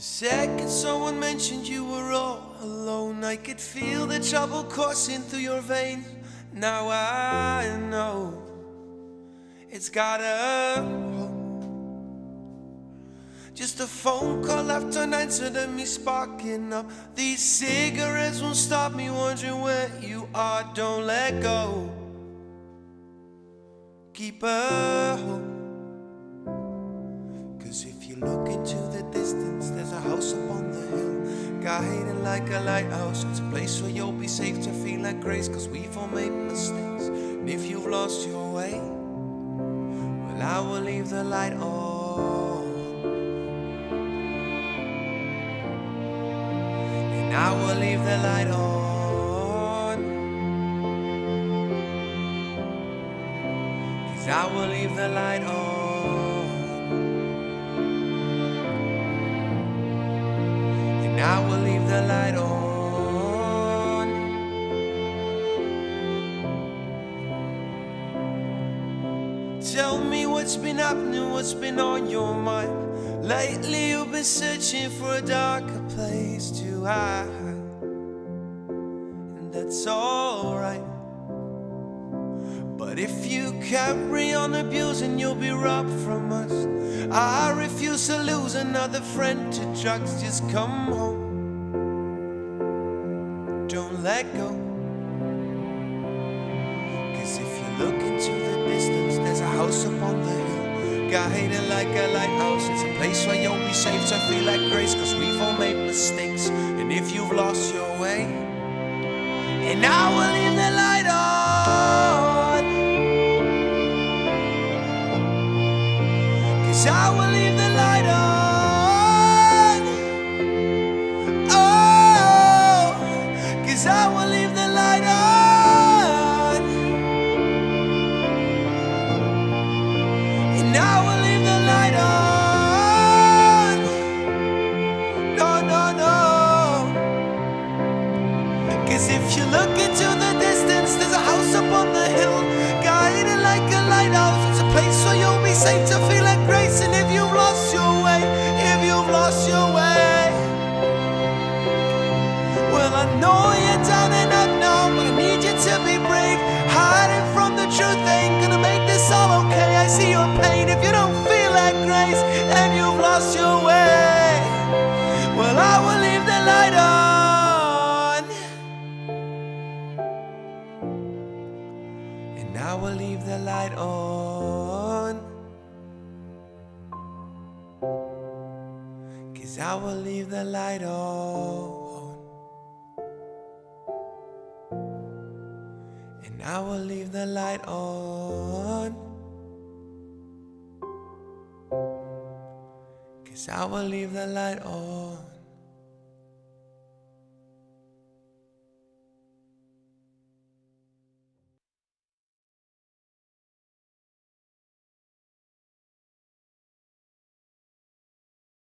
second someone mentioned you were all alone, I could feel the trouble coursing through your veins. Now I know it's gotta. Just a phone call after an answer me sparking up. These cigarettes won't stop me wondering where you are. Don't let go. Keep a hope. Look into the distance, there's a house up on the hill. Guiding like a lighthouse. It's a place where you'll be safe to feel like grace. Cause we've all made mistakes. And if you've lost your way, well, I will leave the light on. And I will leave the light on. Cause I will leave the light on. I will leave the light on. Tell me what's been happening, what's been on your mind. Lately, you've been searching for a darker place to hide. And that's alright. But if you carry on abusing, you'll be robbed from us. I refuse to lose another friend to drugs. Just come home. Don't let go. Cause if you look into the distance, there's a house up on the hill. Guided like a lighthouse. It's a place where you'll be safe to feel like grace. Cause we've all made mistakes. And if you've lost your way, and I will Cause I will leave the light on. Oh, I will leave the light on. And I will leave the light on. No, no, if you look into the And I will leave the light on. Cause I will leave the light on. And I will leave the light on. Cause I will leave the light on.